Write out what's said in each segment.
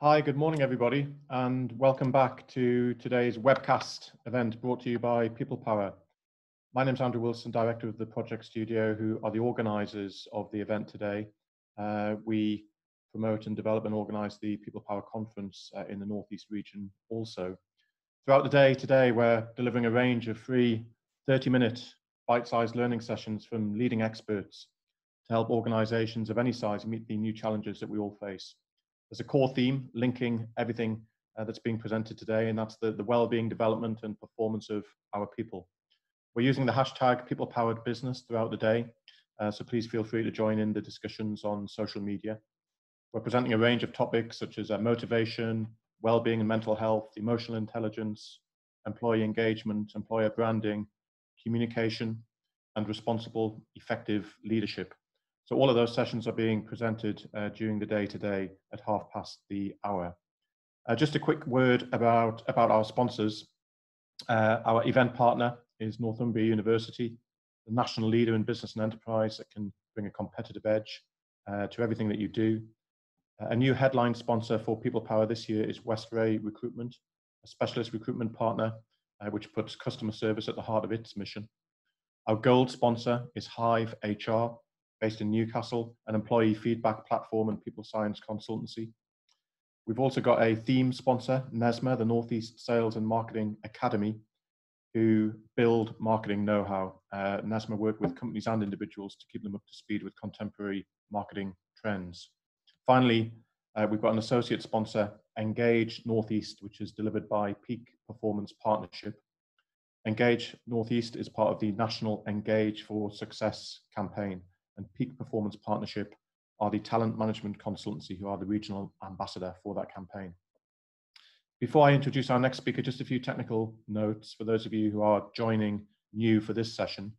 Hi, good morning, everybody, and welcome back to today's webcast event brought to you by People Power. My name is Andrew Wilson, Director of the Project Studio, who are the organisers of the event today. Uh, we promote and develop and organise the People Power Conference uh, in the Northeast region also. Throughout the day today, we're delivering a range of free 30-minute bite-sized learning sessions from leading experts to help organisations of any size meet the new challenges that we all face there's a core theme linking everything uh, that's being presented today, and that's the, the well-being, development, and performance of our people. We're using the hashtag people-powered business throughout the day, uh, so please feel free to join in the discussions on social media. We're presenting a range of topics such as uh, motivation, well-being and mental health, emotional intelligence, employee engagement, employer branding, communication, and responsible, effective leadership. So all of those sessions are being presented uh, during the day today at half past the hour. Uh, just a quick word about, about our sponsors. Uh, our event partner is Northumbria University, the national leader in business and enterprise that can bring a competitive edge uh, to everything that you do. a new headline sponsor for People Power this year is Westray Recruitment, a specialist recruitment partner uh, which puts customer service at the heart of its mission. Our gold sponsor is Hive HR, based in Newcastle, an employee feedback platform and people science consultancy. We've also got a theme sponsor, NESMA, the Northeast Sales and Marketing Academy, who build marketing know-how. Uh, NESMA work with companies and individuals to keep them up to speed with contemporary marketing trends. Finally, uh, we've got an associate sponsor, Engage Northeast, which is delivered by Peak Performance Partnership. Engage Northeast is part of the National Engage for Success campaign and Peak Performance Partnership are the talent management consultancy who are the regional ambassador for that campaign. Before I introduce our next speaker, just a few technical notes for those of you who are joining new for this session.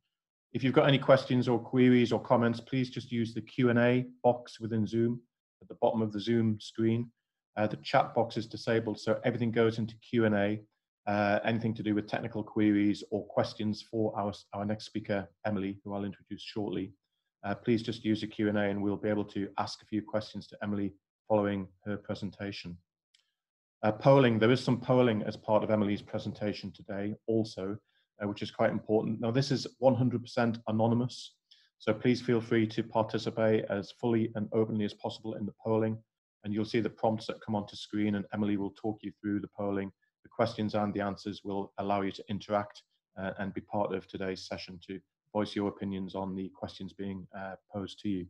If you've got any questions or queries or comments, please just use the Q&A box within Zoom at the bottom of the Zoom screen. Uh, the chat box is disabled, so everything goes into Q&A. Uh, anything to do with technical queries or questions for our, our next speaker, Emily, who I'll introduce shortly uh, please just use the Q&A and we'll be able to ask a few questions to Emily following her presentation. Uh, polling, there is some polling as part of Emily's presentation today also, uh, which is quite important. Now this is 100% anonymous, so please feel free to participate as fully and openly as possible in the polling. And you'll see the prompts that come onto screen and Emily will talk you through the polling. The questions and the answers will allow you to interact uh, and be part of today's session to voice your opinions on the questions being uh, posed to you.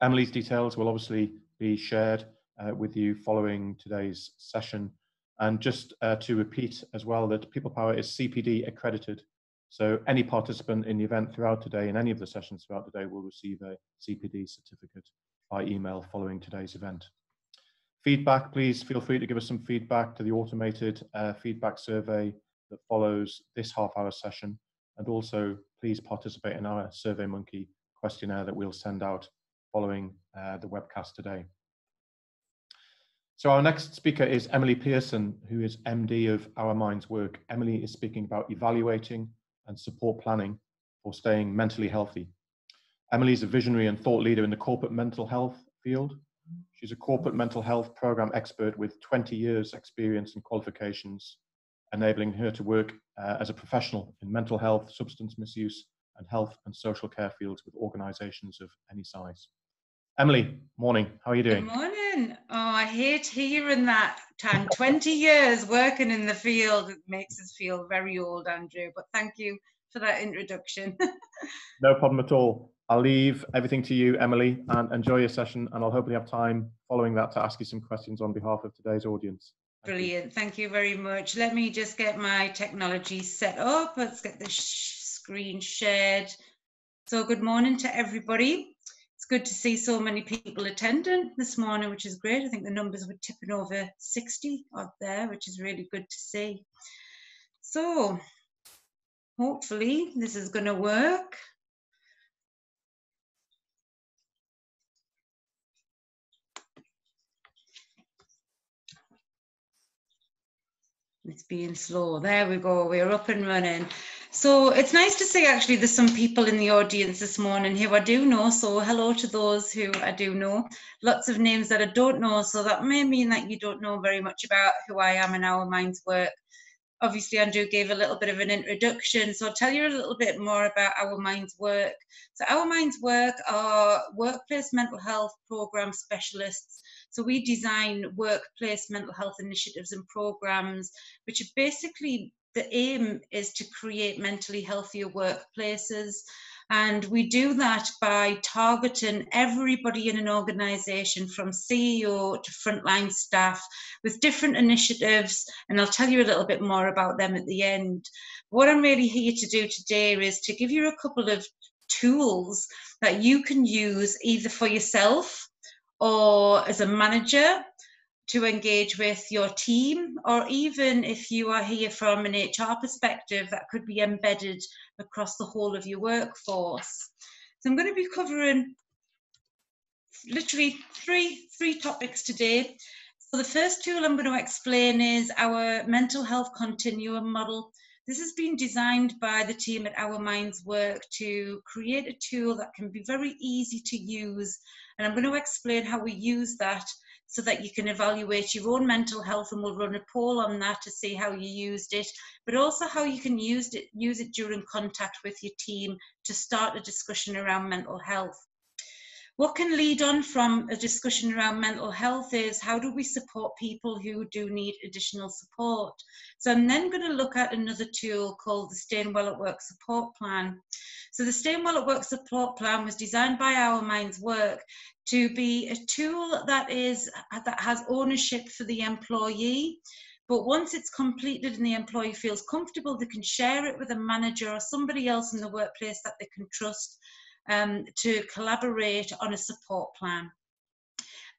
Emily's details will obviously be shared uh, with you following today's session. And just uh, to repeat as well that People Power is CPD accredited. So any participant in the event throughout today, in any of the sessions throughout the day, will receive a CPD certificate by email following today's event. Feedback, please feel free to give us some feedback to the automated uh, feedback survey that follows this half hour session. And also please participate in our SurveyMonkey questionnaire that we'll send out following uh, the webcast today. So our next speaker is Emily Pearson, who is MD of Our Minds Work. Emily is speaking about evaluating and support planning for staying mentally healthy. Emily is a visionary and thought leader in the corporate mental health field. She's a corporate mental health program expert with 20 years experience and qualifications enabling her to work uh, as a professional in mental health, substance misuse, and health and social care fields with organisations of any size. Emily, morning. How are you doing? Good morning. Oh, I hate hearing that. Time 20 years working in the field it makes us feel very old, Andrew. But thank you for that introduction. no problem at all. I'll leave everything to you, Emily, and enjoy your session. And I'll hopefully have time following that to ask you some questions on behalf of today's audience. Brilliant. Thank you very much. Let me just get my technology set up. Let's get the sh screen shared. So good morning to everybody. It's good to see so many people attending this morning, which is great. I think the numbers were tipping over 60 out there, which is really good to see. So hopefully this is going to work. It's being slow. There we go. We're up and running. So it's nice to see actually there's some people in the audience this morning who I do know. So hello to those who I do know. Lots of names that I don't know. So that may mean that you don't know very much about who I am and Our Minds Work. Obviously, Andrew gave a little bit of an introduction. So I'll tell you a little bit more about Our Minds Work. So Our Minds Work are workplace mental health program specialists. So we design workplace mental health initiatives and programs, which are basically the aim is to create mentally healthier workplaces. And we do that by targeting everybody in an organization from CEO to frontline staff with different initiatives. And I'll tell you a little bit more about them at the end. What I'm really here to do today is to give you a couple of tools that you can use either for yourself or as a manager to engage with your team, or even if you are here from an HR perspective, that could be embedded across the whole of your workforce. So I'm going to be covering literally three, three topics today. So the first tool I'm going to explain is our mental health continuum model. This has been designed by the team at Our Minds Work to create a tool that can be very easy to use. And I'm going to explain how we use that so that you can evaluate your own mental health and we'll run a poll on that to see how you used it, but also how you can use it, use it during contact with your team to start a discussion around mental health. What can lead on from a discussion around mental health is how do we support people who do need additional support? So I'm then going to look at another tool called the Staying Well at Work Support Plan. So the Staying Well at Work Support Plan was designed by Our Minds Work to be a tool that is that has ownership for the employee but once it's completed and the employee feels comfortable they can share it with a manager or somebody else in the workplace that they can trust um, to collaborate on a support plan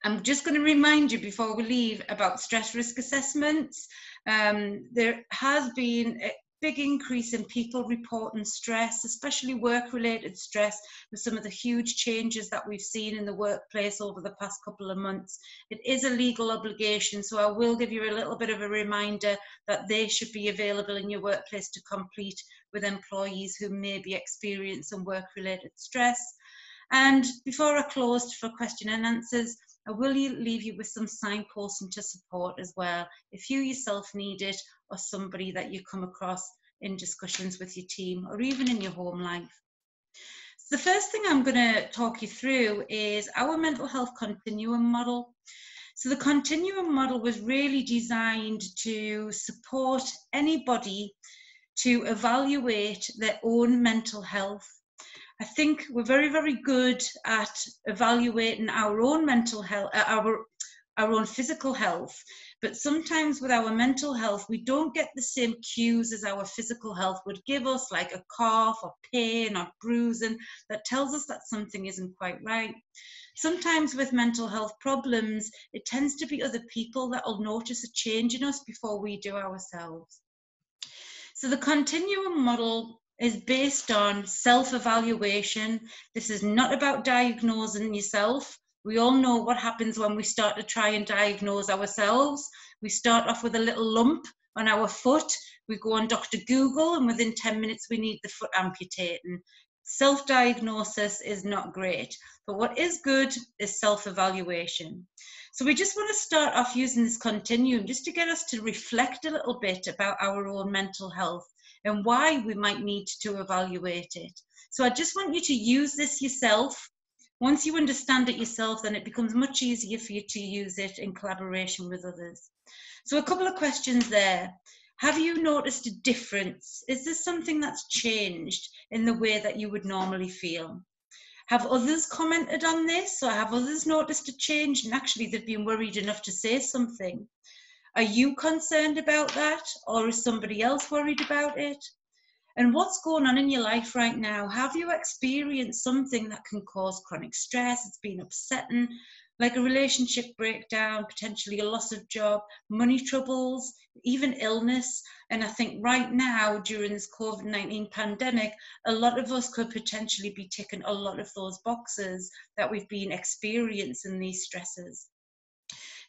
I'm just going to remind you before we leave about stress risk assessments. Um, there has been big increase in people reporting stress, especially work related stress, with some of the huge changes that we've seen in the workplace over the past couple of months. It is a legal obligation, so I will give you a little bit of a reminder that they should be available in your workplace to complete with employees who may be experiencing work related stress. And before I close for question and answers, I will leave you with some signposting to support as well if you yourself need it or somebody that you come across in discussions with your team or even in your home life. So the first thing I'm going to talk you through is our mental health continuum model. So the continuum model was really designed to support anybody to evaluate their own mental health I think we're very, very good at evaluating our own mental health, uh, our our own physical health. But sometimes with our mental health, we don't get the same cues as our physical health would give us, like a cough or pain or bruising, that tells us that something isn't quite right. Sometimes with mental health problems, it tends to be other people that will notice a change in us before we do ourselves. So the continuum model is based on self evaluation. This is not about diagnosing yourself. We all know what happens when we start to try and diagnose ourselves. We start off with a little lump on our foot. We go on Dr. Google, and within 10 minutes, we need the foot amputating. Self diagnosis is not great, but what is good is self evaluation. So, we just want to start off using this continuum just to get us to reflect a little bit about our own mental health and why we might need to evaluate it. So I just want you to use this yourself. Once you understand it yourself, then it becomes much easier for you to use it in collaboration with others. So a couple of questions there. Have you noticed a difference? Is there something that's changed in the way that you would normally feel? Have others commented on this or have others noticed a change and actually they've been worried enough to say something? Are you concerned about that, or is somebody else worried about it? And what's going on in your life right now? Have you experienced something that can cause chronic stress? It's been upsetting, like a relationship breakdown, potentially a loss of job, money troubles, even illness. And I think right now, during this COVID 19 pandemic, a lot of us could potentially be ticking a lot of those boxes that we've been experiencing these stresses.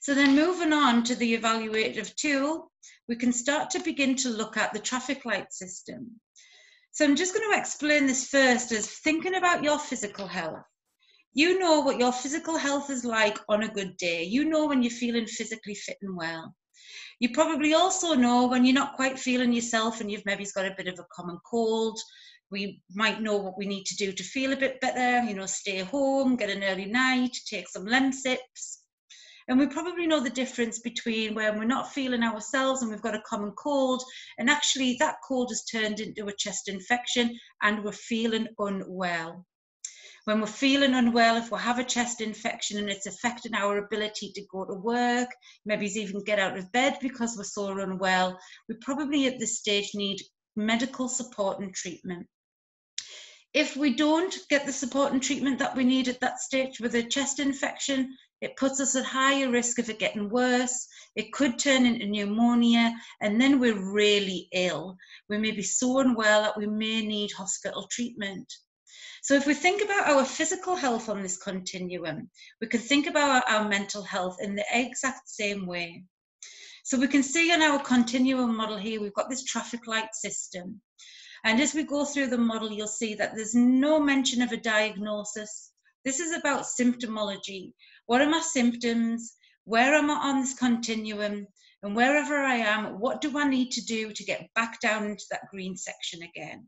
So then moving on to the evaluative tool, we can start to begin to look at the traffic light system. So I'm just going to explain this first as thinking about your physical health. You know what your physical health is like on a good day. You know when you're feeling physically fit and well. You probably also know when you're not quite feeling yourself and you've maybe got a bit of a common cold. We might know what we need to do to feel a bit better, you know, stay home, get an early night, take some Lemsips. And we probably know the difference between when we're not feeling ourselves and we've got a common cold, and actually that cold has turned into a chest infection and we're feeling unwell. When we're feeling unwell, if we have a chest infection and it's affecting our ability to go to work, maybe even get out of bed because we're so unwell, we probably at this stage need medical support and treatment. If we don't get the support and treatment that we need at that stage with a chest infection, it puts us at higher risk of it getting worse. It could turn into pneumonia, and then we're really ill. We may be so unwell that we may need hospital treatment. So if we think about our physical health on this continuum, we can think about our, mental health in the exact same way. So we can see in our continuum model here, we've got this traffic light system. And as we go through the model, you'll see that there's no mention of a diagnosis. This is about symptomology. What are my symptoms? Where am I on this continuum? And wherever I am, what do I need to do to get back down into that green section again?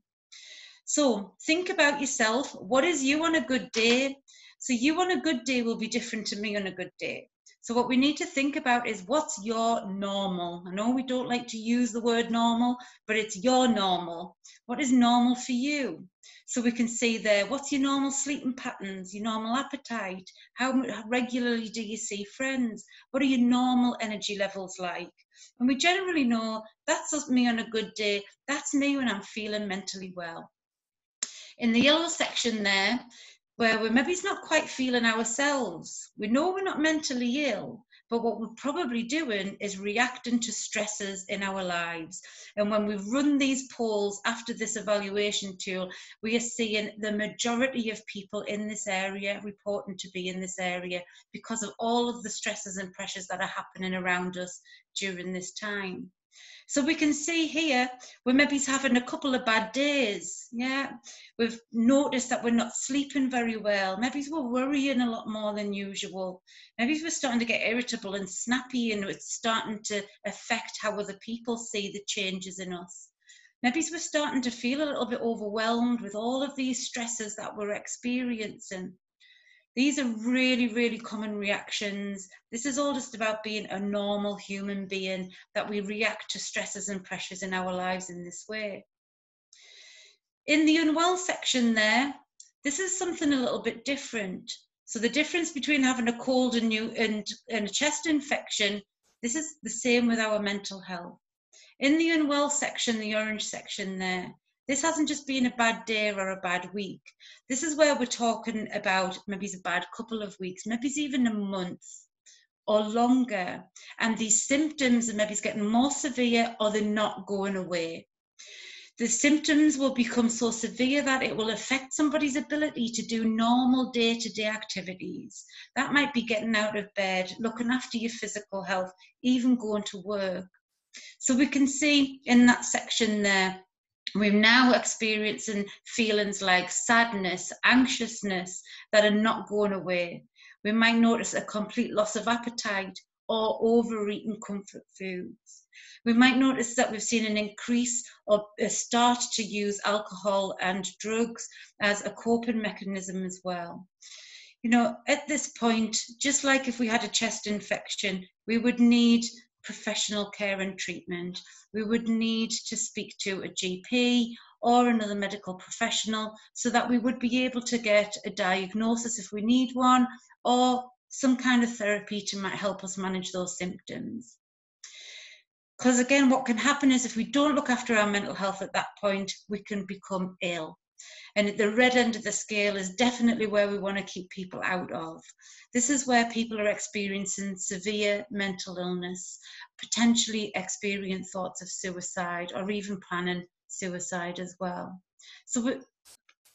So think about yourself. What is you on a good day? So you on a good day will be different to me on a good day. So what we need to think about is what's your normal? I know we don't like to use the word normal, but it's your normal. What is normal for you? So we can see there, what's your normal sleeping patterns, your normal appetite? How regularly do you see friends? What are your normal energy levels like? And we generally know that's me on a good day. That's me when I'm feeling mentally well. In the yellow section there, where we're maybe it's not quite feeling ourselves. We know we're not mentally ill, but what we're probably doing is reacting to stresses in our lives. And when we run these polls after this evaluation tool, we are seeing the majority of people in this area reporting to be in this area because of all of the stresses and pressures that are happening around us during this time. So we can see here, we're maybe having a couple of bad days. Yeah. We've noticed that we're not sleeping very well. Maybe we're worrying a lot more than usual. Maybe we're starting to get irritable and snappy and it's starting to affect how other people see the changes in us. Maybe we're starting to feel a little bit overwhelmed with all of these stresses that we're experiencing. These are really, really common reactions. This is all just about being a normal human being, that we react to stresses and pressures in our lives in this way. In the unwell section there, this is something a little bit different. So the difference between having a cold and, new, and, and a chest infection, this is the same with our mental health. In the unwell section, the orange section there, this hasn't just been a bad day or a bad week. This is where we're talking about maybe it's a bad couple of weeks, maybe it's even a month or longer. And these symptoms are maybe it's getting more severe or they're not going away. The symptoms will become so severe that it will affect somebody's ability to do normal day to day activities. That might be getting out of bed, looking after your physical health, even going to work. So we can see in that section there we're now experiencing feelings like sadness, anxiousness that are not going away. We might notice a complete loss of appetite or overeating comfort foods. We might notice that we've seen an increase or a start to use alcohol and drugs as a coping mechanism as well. You know, at this point, just like if we had a chest infection, we would need professional care and treatment. We would need to speak to a GP or another medical professional so that we would be able to get a diagnosis if we need one or some kind of therapy to help us manage those symptoms. Because again, what can happen is if we don't look after our mental health at that point, we can become ill. And the red end of the scale is definitely where we want to keep people out of. This is where people are experiencing severe mental illness, potentially experience thoughts of suicide or even planning suicide as well. So we,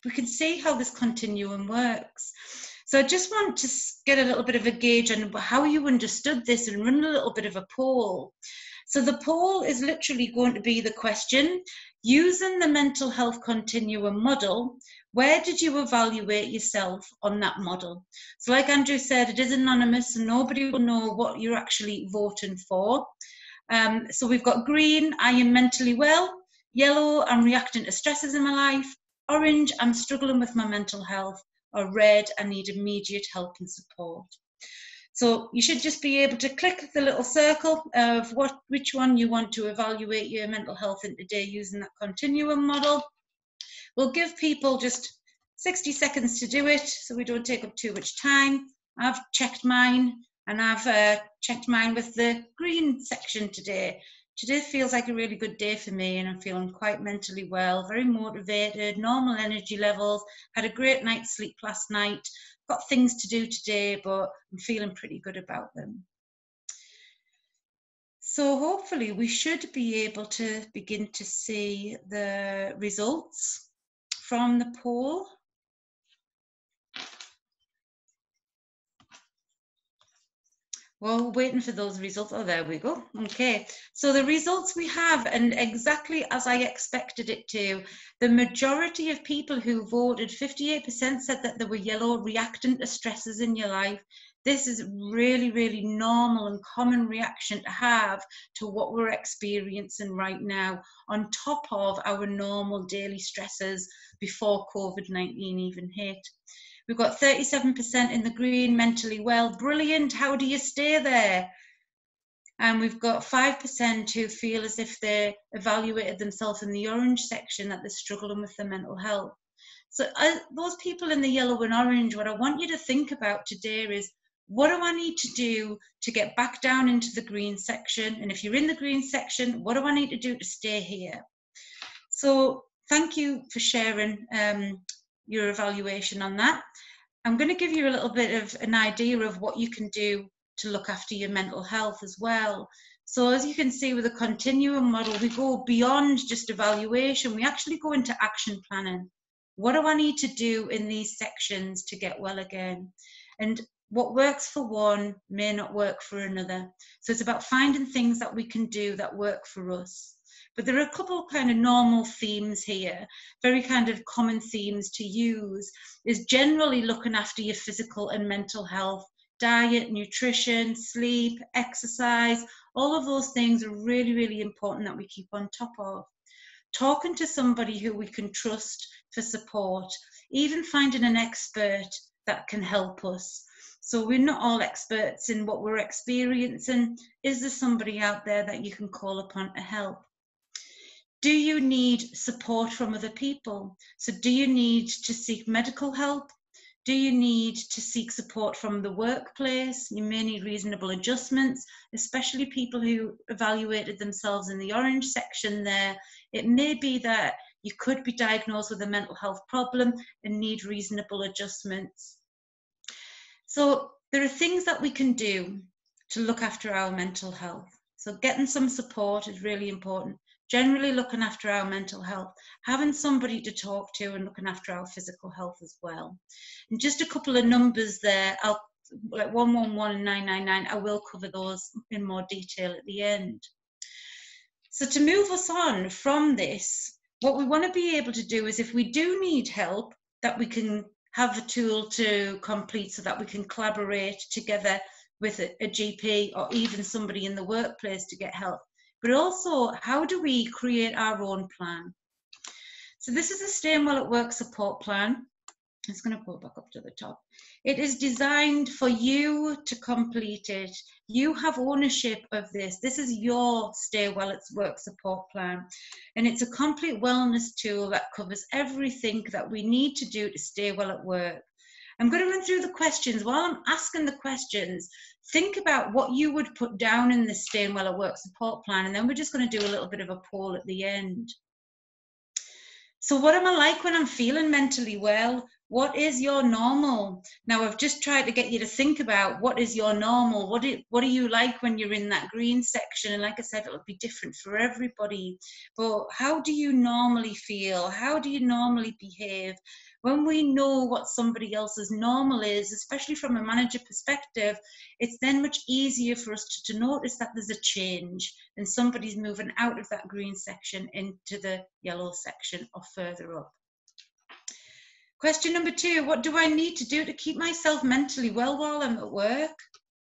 we can see how this continuum works. So I just want to get a little bit of a gauge on how you understood this and run a little bit of a poll. So the poll is literally going to be the question, using the mental health continuum model, where did you evaluate yourself on that model? So like Andrew said, it is anonymous and nobody will know what you're actually voting for. Um, so we've got green, I am mentally well. Yellow, I'm reacting to stresses in my life. Orange, I'm struggling with my mental health. Or red, I need immediate help and support. So you should just be able to click the little circle of what which one you want to evaluate your mental health in today using that continuum model. We'll give people just 60 seconds to do it so we don't take up too much time. I've checked mine and I've uh, checked mine with the green section today. Today feels like a really good day for me and I'm feeling quite mentally well, very motivated, normal energy levels, had a great night's sleep last night, got things to do today, but I'm feeling pretty good about them. So hopefully we should be able to begin to see the results from the poll. Well, waiting for those results. Oh, there we go. Okay, so the results we have, and exactly as I expected it to, the majority of people who voted, 58% said that they were yellow, reacting to stresses in your life. This is really, really normal and common reaction to have to what we're experiencing right now, on top of our normal daily stresses before COVID 19 even hit. We've got 37% in the green, mentally well. Brilliant. How do you stay there? And we've got 5% who feel as if they evaluated themselves in the orange section that they're struggling with their mental health. So, uh, those people in the yellow and orange, what I want you to think about today is what do I need to do to get back down into the green section? And if you're in the green section, what do I need to do to stay here? So, thank you for sharing um, your evaluation on that. I'm going to give you a little bit of an idea of what you can do to look after your mental health as well. So as you can see with the continuum model, we go beyond just evaluation. We actually go into action planning. What do I need to do in these sections to get well again? And what works for one may not work for another. So it's about finding things that we can do that work for us. But there are a couple kind of normal themes here, very kind of common themes to use, is generally looking after your physical and mental health, diet, nutrition, sleep, exercise, all of those things are really, really important that we keep on top of. Talking to somebody who we can trust for support, even finding an expert that can help us. So we're not all experts in what we're experiencing. Is there somebody out there that you can call upon to help? do you need support from other people? So, do you need to seek medical help? Do you need to seek support from the workplace? You may need reasonable adjustments, especially people who evaluated themselves in the orange section there. It may be that you could be diagnosed with a mental health problem and need reasonable adjustments. So, there are things that we can do to look after our mental health. So, getting some support is really important generally looking after our mental health, having somebody to talk to and looking after our physical health as well. And just a couple of numbers there, I'll, like 111 and 999, I will cover those in more detail at the end. So to move us on from this, what we want to be able to do is if we do need help, that we can have a tool to complete so that we can collaborate together with a, a GP or even somebody in the workplace to get help but also how do we create our own plan? So this is a Staying Well at Work support plan. It's going to pull back up to the top. It is designed for you to complete it. You have ownership of this. This is your Stay Well at Work support plan. And it's a complete wellness tool that covers everything that we need to do to stay well at work. I'm going to run through the questions. While I'm asking the questions, think about what you would put down in the Staying Well at Work support plan, and then we're just going to do a little bit of a poll at the end. So, what am I like when I'm feeling mentally well? What is your normal? Now i've just tried to get you to think about what is your normal. What do, what you like when you're in that green section? And like i said it'll be different for everybody. But how do you normally feel? How do you normally behave? When we know what somebody else's normal is, especially from a manager perspective, it's then much easier for us to, to notice that there's a change and somebody's moving out of that green section into the yellow section or further up. Question number two, what do I need to do to keep myself mentally well while I'm at work?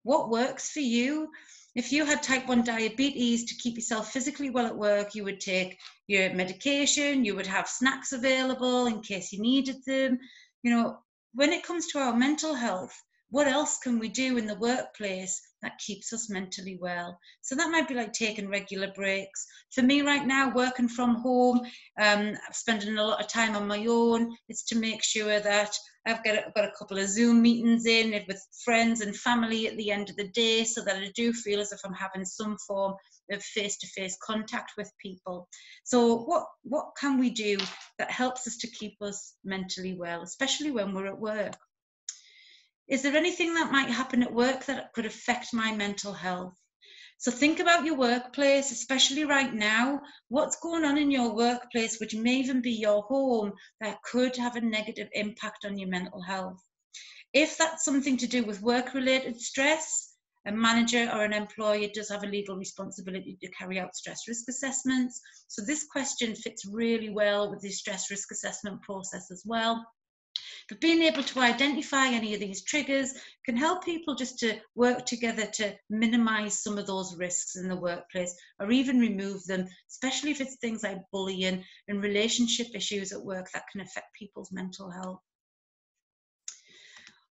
What works for you? If you had type 1 diabetes to keep yourself physically well at work, you would take your medication, you would have snacks available in case you needed them. You know, when it comes to our mental health, what else can we do in the workplace that keeps us mentally well? So that might be like taking regular breaks. For me right now, working from home, um, spending a lot of time on my own, it's to make sure that I've got, I've got a couple of Zoom meetings in with friends and family at the end of the day so that I do feel as if I'm having some form of face-to-face contact with people. So what, what can we do that helps us to keep us mentally well, especially when we're at work? Is there anything that might happen at work that could affect my mental health? So think about your workplace, especially right now. What's going on in your workplace, which may even be your home, that could have a negative impact on your mental health? If that's something to do with work related stress, a manager or an employer does have a legal responsibility to carry out stress risk assessments. So this question fits really well with the stress risk assessment process as well. But being able to identify any of these triggers can help people just to work together to minimize some of those risks in the workplace or even remove them, especially if it's things like bullying and relationship issues at work that can affect people's mental health.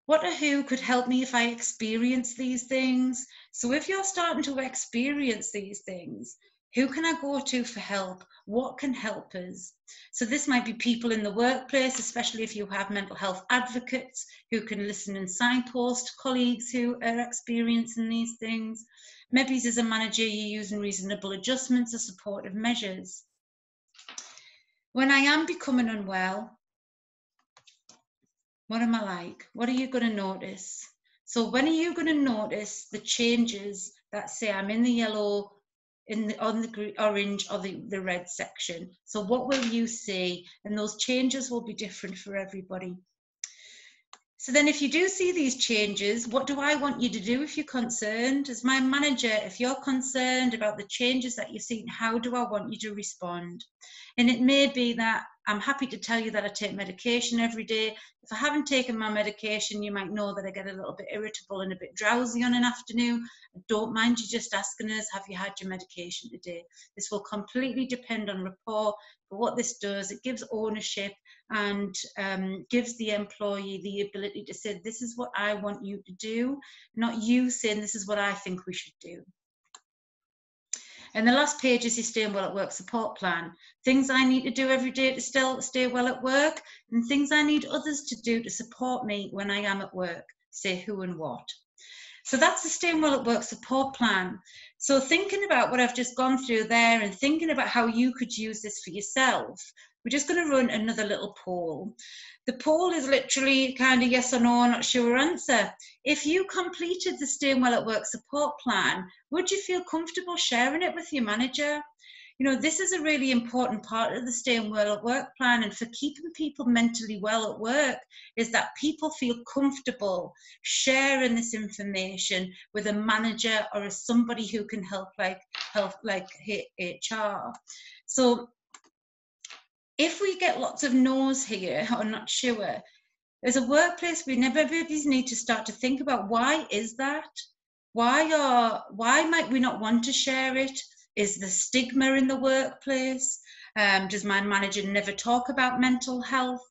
What or who could help me if I experience these things? So if you're starting to experience these things, who can I go to for help? What can help us? So, this might be people in the workplace, especially if you have mental health advocates who can listen and signpost colleagues who are experiencing these things. Maybe as a manager, you're using reasonable adjustments or supportive measures. When I am becoming unwell, what am I like? What are you going to notice? So, when are you going to notice the changes that say I'm in the yellow in the, on the orange or the, the red section. So what will you see? And those changes will be different for everybody. So then if you do see these changes, what do I want you to do if you're concerned? As my manager, if you're concerned about the changes that you've seen, how do I want you to respond? And it may be that I'm happy to tell you that I take medication every day. If I haven't taken my medication, you might know that I get a little bit irritable and a bit drowsy on an afternoon. Don't mind you just asking us, have you had your medication today? This will completely depend on rapport, but what this does, it gives ownership and um, gives the employee the ability to say, this is what I want you to do, not you saying, this is what I think we should do. And the last page is your staying well at work support plan. Things I need to do every day to still stay well at work and things I need others to do to support me when I am at work. Say who and what. So that's the Staying Well at Work support plan. So thinking about what I've just gone through there and thinking about how you could use this for yourself, we're just going to run another little poll. The poll is literally kind of yes or no, not sure answer. If you completed the Staying Well at Work support plan, would you feel comfortable sharing it with your manager? You know, this is a really important part of the Staying Well at Work plan and for keeping people mentally well at work is that people feel comfortable sharing this information with a manager or somebody who can help like help like HR. So if we get lots of no's here or not sure, as a workplace, we never need to start to think about why is that? Why are why might we not want to share it? Is the stigma in the workplace? Um, does my manager never talk about mental health?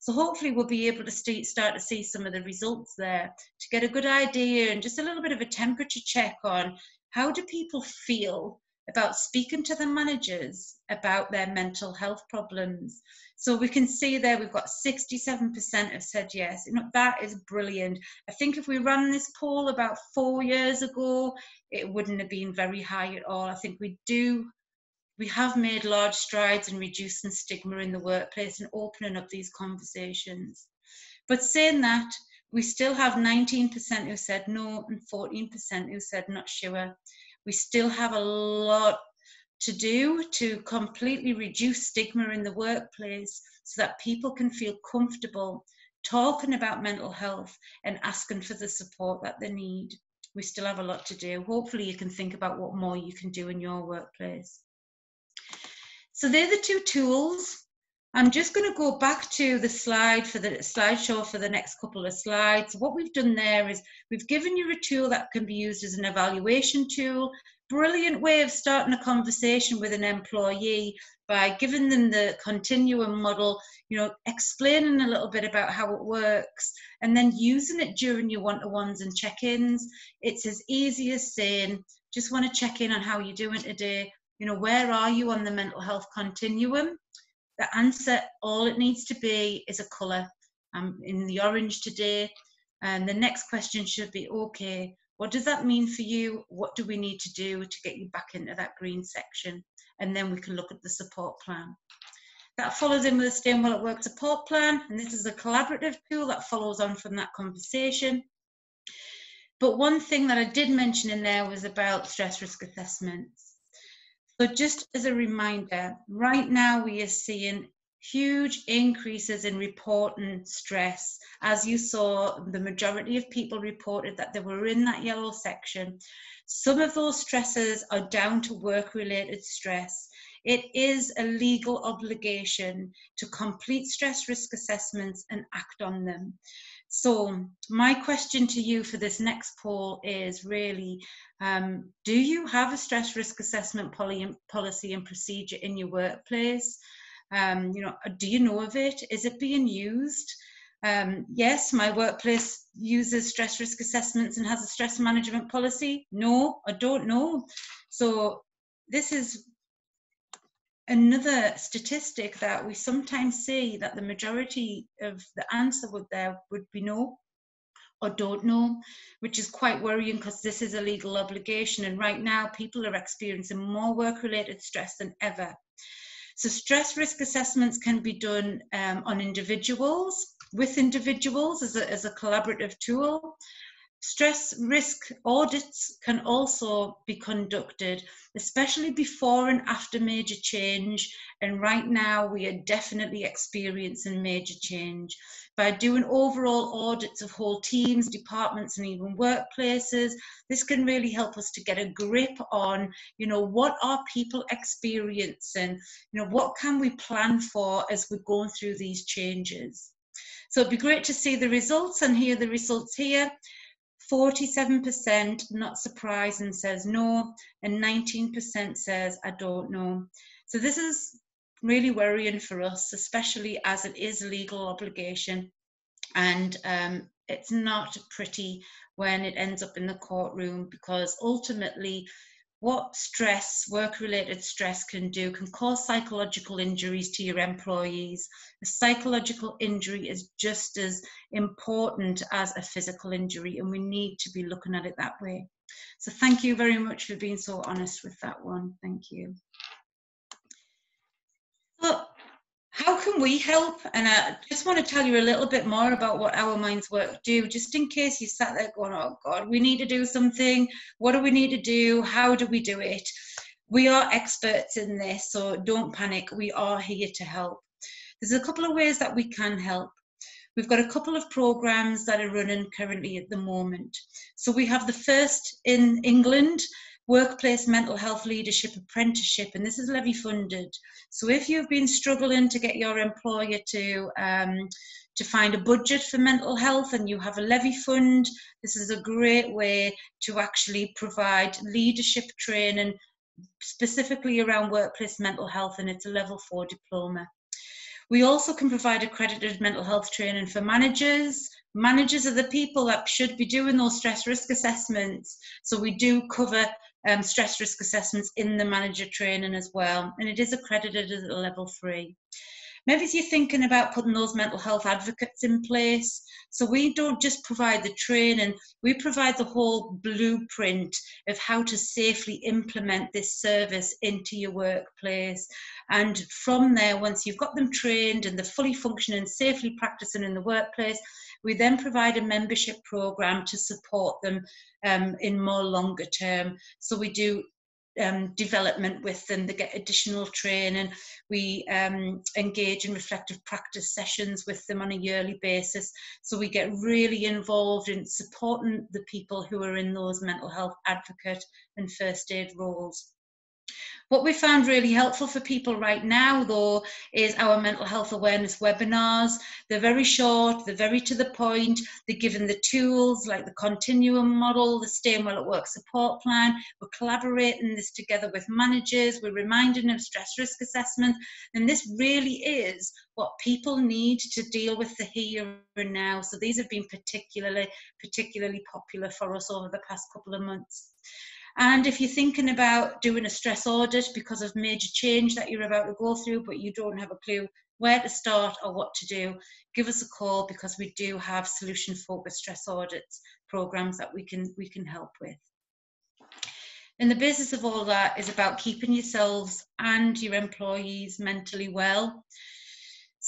So hopefully we'll be able to st start to see some of the results there to get a good idea and just a little bit of a temperature check on how do people feel about speaking to the managers about their mental health problems. So we can see there we've got 67% have said yes. You know, that is brilliant. I think if we ran this poll about four years ago, it wouldn't have been very high at all. I think we do, we have made large strides in reducing stigma in the workplace and opening up these conversations. But saying that, we still have 19% who said no and 14% who said not sure. We still have a lot to do to completely reduce stigma in the workplace so that people can feel comfortable talking about mental health and asking for the support that they need. We still have a lot to do. Hopefully, you can think about what more you can do in your workplace. So, they're the two tools I'm just going to go back to the slide for the slideshow for the next couple of slides. What we've done there is we've given you a tool that can be used as an evaluation tool. Brilliant way of starting a conversation with an employee by giving them the continuum model, you know, explaining a little bit about how it works, and then using it during your one-to-ones and check-ins. It's as easy as saying, just want to check in on how you're doing today. You know, where are you on the mental health continuum? The answer, all it needs to be is a colour. I'm in the orange today. And the next question should be, okay, what does that mean for you? What do we need to do to get you back into that green section? And then we can look at the support plan. That follows in with the Staying Well at Work support plan. And this is a collaborative tool that follows on from that conversation. But one thing that I did mention in there was about stress risk assessments. So just as a reminder, right now we are seeing huge increases in reporting stress. As you saw, the majority of people reported that they were in that yellow section. Some of those stresses are down to work related stress. It is a legal obligation to complete stress risk assessments and act on them. So, my question to you for this next poll is really um, Do you have a stress risk assessment policy and procedure in your workplace? Um, you know, do you know of it? Is it being used? Um, yes, my workplace uses stress risk assessments and has a stress management policy. No, I don't know. So, this is another statistic that we sometimes see that the majority of the answer would there would be no or don't know, which is quite worrying because this is a legal obligation. And right now, people are experiencing more work related stress than ever. So, stress risk assessments can be done um, on individuals, with individuals as a, as a collaborative tool. Stress risk audits can also be conducted, especially before and after major change. And right now, we are definitely experiencing major change. By doing overall audits of whole teams, departments, and even workplaces, this can really help us to get a grip on, you know, what are people experiencing? You know, what can we plan for as we're going through these changes? So it'd be great to see the results and hear the results here. 47% not surprised and says no, and 19% says I don't know. So this is really worrying for us, especially as it is a legal obligation and um, it's not pretty when it ends up in the courtroom because ultimately what stress, work related stress, can do can cause psychological injuries to your employees. A psychological injury is just as important as a physical injury, and we need to be looking at it that way. So, thank you very much for being so honest with that one. Thank you. So, how we help? And I just want to tell you a little bit more about what Our Mind's Work do, just in case you sat there going, oh God, we need to do something. What do we need to do? How do we do it? We are experts in this, so don't panic. We are here to help. There's a couple of ways that we can help. We've got a couple of programs that are running currently at the moment. So we have the first in England, workplace mental health leadership apprenticeship, and this is levy funded. So if you've been struggling to get your employer to um, to find a budget for mental health and you have a levy fund, this is a great way to actually provide leadership training specifically around workplace mental health, and it's a level four diploma. We also can provide accredited mental health training for managers. Managers are the people that should be doing those stress risk assessments. So we do cover um, stress risk assessments in the manager training as well, and it is accredited as a level three. maybe you're thinking about putting those mental health advocates in place. So we don't just provide the training, we provide the whole blueprint of how to safely implement this service into your workplace. And from there, once you've got them trained and they're fully functioning, safely practicing in the workplace, we then provide a membership program to support them um, in more longer term. So we do um, development with them. They get additional training. We um, engage in reflective practice sessions with them on a yearly basis. So we get really involved in supporting the people who are in those mental health advocate and first aid roles. What we found really helpful for people right now, though, is our mental health awareness webinars. They're very short, they're very to the point, they're given the tools like the continuum model, the Staying Well at Work support plan. We're collaborating this together with managers, we're reminding of stress risk assessment, and this really is what people need to deal with the here and now. So these have been particularly, particularly popular for us over the past couple of months. And if you're thinking about doing a stress audit because of major change that you're about to go through, but you don't have a clue where to start or what to do, give us a call because we do have solution focused stress audits programs that we can we can help with. And the business of all that is about keeping yourselves and your employees mentally well.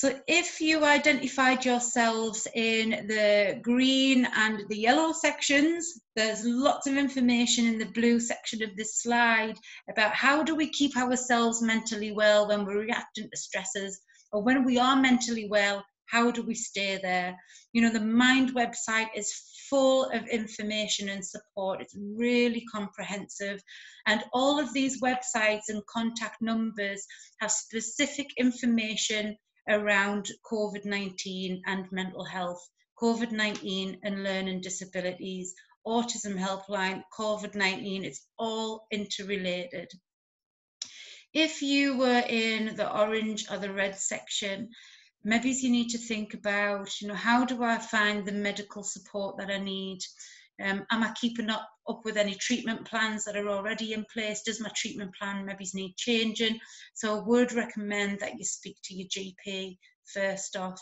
So if you identified yourselves in the green and the yellow sections, there's lots of information in the blue section of this slide about how do we keep ourselves mentally well when we're reacting to stresses or when we are mentally well, how do we stay there? You know, the Mind website is full of information and support. It's really comprehensive. And all of these websites and contact numbers have specific information around COVID 19 and mental health, COVID 19 and learning disabilities, autism helpline, COVID 19, it's all interrelated. If you were in the orange or the red section, maybe you need to think about, you know, how do I find the medical support that I need? Um, am I keeping up, up with any treatment plans that are already in place? Does my treatment plan maybe need changing? So I would recommend that you speak to your GP first off.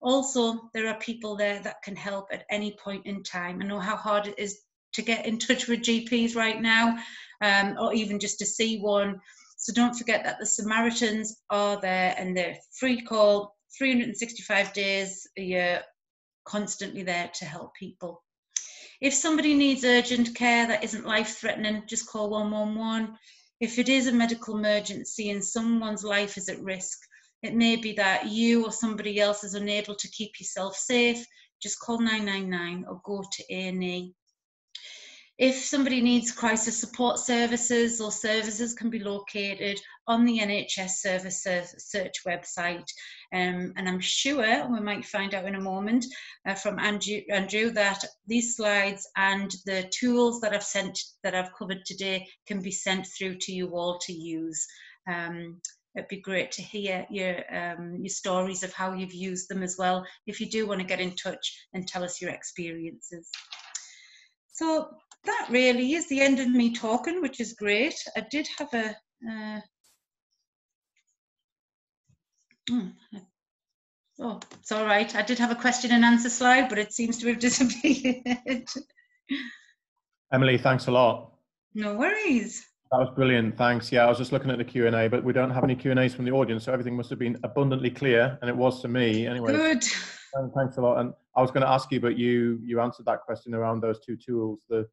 Also, there are people there that can help at any point in time. I know how hard it is to get in touch with GPs right now, um, or even just to see one. So don't forget that the Samaritans are there and they're free call, 365 days a year, constantly there to help people. If somebody needs urgent care that isn't life threatening, just call 111. If it is a medical emergency and someone's life is at risk, it may be that you or somebody else is unable to keep yourself safe, just call 999 or go to A&E. If somebody needs crisis support services, or services can be located on the NHS Services Search website. Um, and I'm sure we might find out in a moment uh, from Andrew, Andrew that these slides and the tools that I've sent that I've covered today can be sent through to you all to use. Um, it'd be great to hear your um, your stories of how you've used them as well. If you do want to get in touch and tell us your experiences. So that really is the end of me talking, which is great. I did have a. Uh, hmm, oh, it's all right. I did have a question and answer slide, but it seems to have disappeared. Emily, thanks a lot. No worries. That was brilliant. Thanks. Yeah, I was just looking at the Q and A, but we don't have any Q and A's from the audience, so everything must have been abundantly clear, and it was to me anyway. Good. Thanks a lot. And I was going to ask you, but you you answered that question around those two tools. The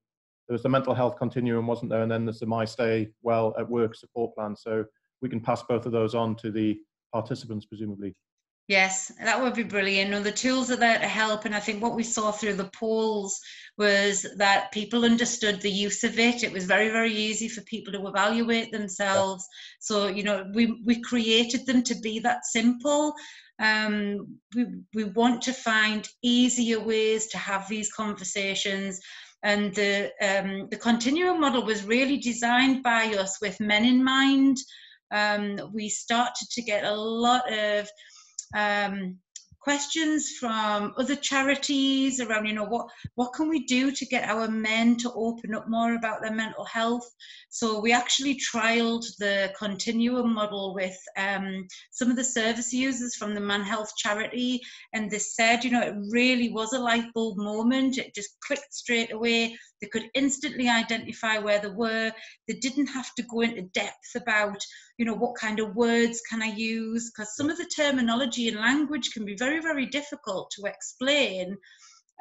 there was the mental health continuum, wasn't there? And then there's the My Stay Well at Work support plan. So we can pass both of those on to the participants, presumably. Yes, that would be brilliant. And the tools are there to help. And I think what we saw through the polls was that people understood the use of it. It was very, very easy for people to evaluate themselves. So, you know, we, we created them to be that simple. Um, we, we want to find easier ways to have these conversations. And the, um, the continuum model was really designed by us with men in mind. Um, we started to get a lot of um, questions from other charities around, you know, what, what can we do to get our men to open up more about their mental health? So we actually trialed the continuum model with um, some of the service users from the Man Health charity. And they said, you know, it really was a light bulb moment. It just clicked straight away. They could instantly identify where they were. They didn't have to go into depth about, you know, what kind of words can I use? Because some of the terminology and language can be very, very difficult to explain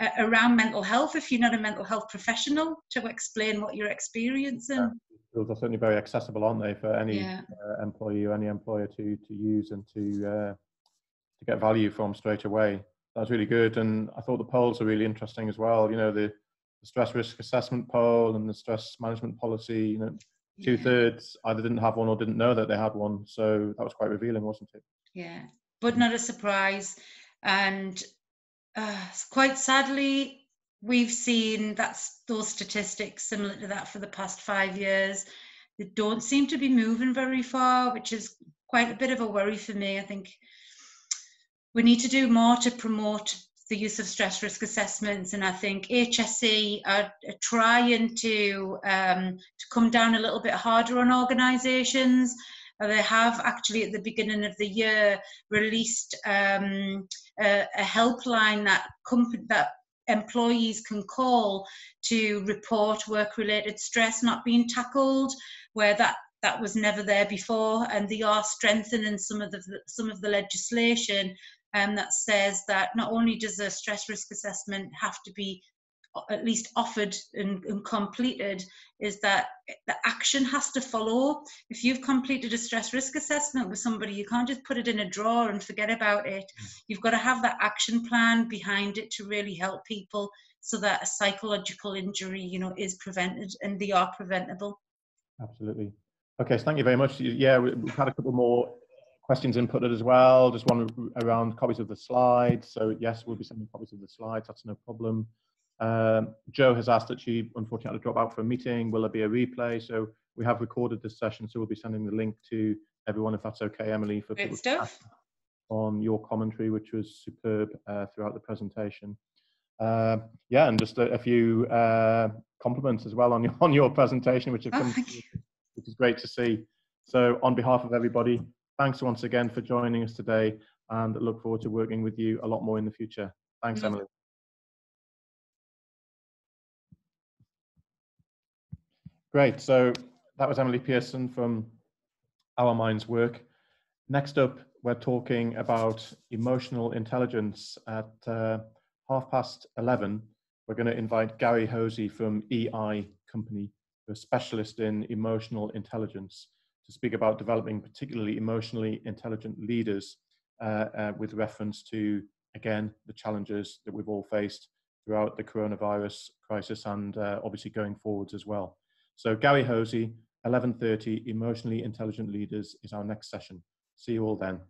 uh, around mental health if you're not a mental health professional to explain what you're experiencing. Yeah. Those are certainly very accessible, aren't they, for any yeah. uh, employee or any employer to to use and to uh, to get value from straight away. That's really good, and I thought the polls are really interesting as well. You know, the the stress risk assessment poll and the stress management policy, you know, two thirds either didn't have one or didn't know that they had one. So that was quite revealing, wasn't it? Yeah, but not a surprise. And uh, quite sadly, we've seen that's those statistics similar to that for the past five years. They don't seem to be moving very far, which is quite a bit of a worry for me. I think we need to do more to promote the use of stress risk assessments, and I think HSE are, are trying to um, to come down a little bit harder on organisations. Uh, they have actually at the beginning of the year released um, a, a, helpline that that employees can call to report work-related stress not being tackled, where that that was never there before, and they are strengthening some of the some of the legislation um, that says that not only does a stress risk assessment have to be at least offered and, and, completed is that the action has to follow. If you've completed a stress risk assessment with somebody, you can't just put it in a drawer and forget about it. Mm. You've got to have that action plan behind it to really help people so that a psychological injury, you know, is prevented and they are preventable. Absolutely. Okay, so thank you very much. Yeah, we've had a couple more questions inputted as well. Just one around copies of the slides. So yes, we'll be sending copies of the slides. That's no problem. Um, Joe has asked that she unfortunately had to drop out for a meeting. Will there be a replay? So we have recorded this session, so we'll be sending the link to everyone if that's okay, Emily, for Good stuff. on your commentary, which was superb uh, throughout the presentation. Uh, yeah, and just a, a few uh, compliments as well on your on your presentation, which have oh, come, which is great to see. So, on behalf of everybody, thanks once again for joining us today and look forward to working with you a lot more in the future. Thanks, Emily. Great. So that was Emily Pearson from Our Mind's Work. Next up, we're talking about emotional intelligence at uh, half past 11. We're going to invite Gary Hosey from EI Company, a specialist in emotional intelligence to speak about developing particularly emotionally intelligent leaders uh, uh, with reference to, again, the challenges that we've all faced throughout the coronavirus crisis and uh, obviously going forwards as well. So Gary Hosey, 11.30, Emotionally Intelligent Leaders is our next session. See you all then.